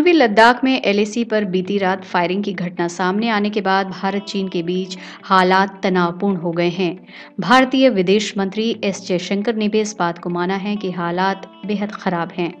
पूर्वी लद्दाख में एलएसी पर बीती रात फायरिंग की घटना सामने आने के बाद भारत चीन के बीच हालात तनावपूर्ण हो गए हैं। भारतीय विदेश मंत्री एस जयशंकर ने भी इस बात को माना है कि हालात बेहद खराब हैं।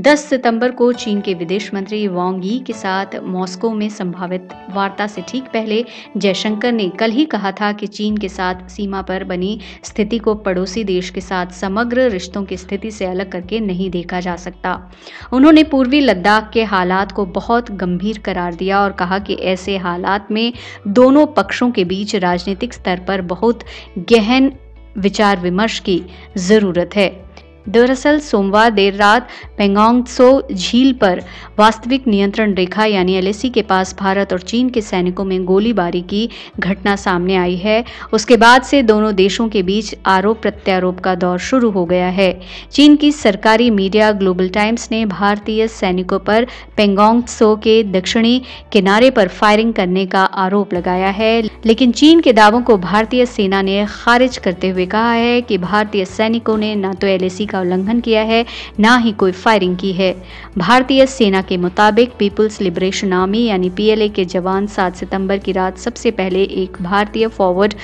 10 सितंबर को चीन के विदेश मंत्री वांग यी के साथ मॉस्को में संभावित वार्ता से ठीक पहले जयशंकर ने कल ही कहा था कि चीन के साथ सीमा पर बनी स्थिति को पड़ोसी देश के साथ समग्र रिश्तों की स्थिति से अलग करके नहीं देखा जा सकता। उन्होंने पूर्वी लद्दाख के हालात को बहुत गंभीर करार दिया और कहा कि ऐसे हालात में दोनों पक्षों के बीच राजनीतिक स्तर पर बहुत गहन विचार विमर्श की ज़रूरत है। दरअसल सोमवार देर रात पेंगोंगसो झील पर वास्तविक नियंत्रण रेखा यानी एलएसी के पास भारत और चीन के सैनिकों में गोलीबारी की घटना सामने आई है। उसके बाद से दोनों देशों के बीच आरोप प्रत्यारोप का दौर शुरू हो गया है। चीन की सरकारी मीडिया ग्लोबल टाइम्स ने भारतीय सैनिकों पर पेंगोंगसो के दक्षिणी किनारे पर फायरिंग करने का आरोप लगाया है। लेकिन चीन के दावों को भारतीय सेना ने खारिज करते हुए कहा है कि भारतीय सैनिकों ने न तो एलएसी का उल्लंघन किया है, न ही कोई फायरिंग की है। भारतीय सेना के मुताबिक पीपुल्स लिबरेशन आर्मी यानी पीएलए के जवान 7 सितंबर की रात सबसे पहले एक भारतीय फॉरवर्ड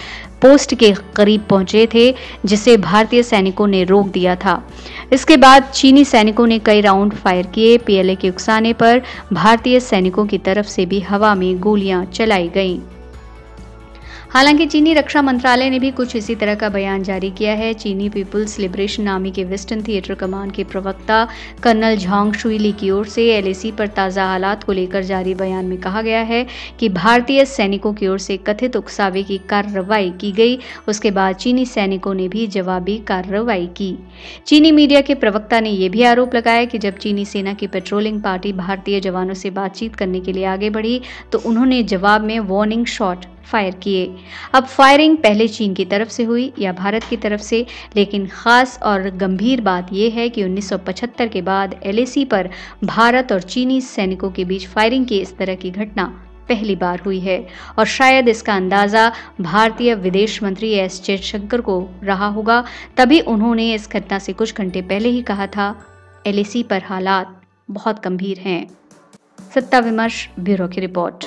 पोस्ट के करीब पहुँचे थे, जिसे भारतीय सैनिकों ने रोक दिया था। इसके बाद चीनी सैनिकों ने कई राउंड फायर किए पीएलए के उकसाने पर भारतीय सैनिकों की तरफ़ से भी हवा में गोलियाँ चलाई गईं। हालाँकि चीनी रक्षा मंत्रालय ने भी कुछ इसी तरह का बयान जारी किया है। चीनी पीपुल्स लिबरेशन आर्मी के वेस्टर्न थिएटर कमान के प्रवक्ता कर्नल झांग शुईली की ओर से एलएसी पर ताज़ा हालात को लेकर जारी बयान में कहा गया है कि भारतीय सैनिकों की ओर से कथित उकसावे की कार्रवाई की गई। उसके बाद चीनी सैनिकों ने भी जवाबी कार्रवाई की। चीनी मीडिया के प्रवक्ता ने यह भी आरोप लगाया कि जब चीनी सेना की पेट्रोलिंग पार्टी भारतीय जवानों से बातचीत करने के लिए आगे बढ़ी तो उन्होंने जवाब में वार्निंग शॉट फायर किए। अब फायरिंग पहले चीन की तरफ़ से हुई या भारत की तरफ़ से, लेकिन खास और गंभीर बात यह है कि 1975 के बाद एलएसी पर भारत और चीनी सैनिकों के बीच फायरिंग की इस तरह की घटना पहली बार हुई है, और शायद इसका अंदाज़ा भारतीय विदेश मंत्री एस जयशंकर को रहा होगा। तभी उन्होंने इस घटना से कुछ घंटे पहले ही कहा था, एलएसी पर हालात बहुत गंभीर हैं। सत्ता विमर्श ब्यूरो की रिपोर्ट।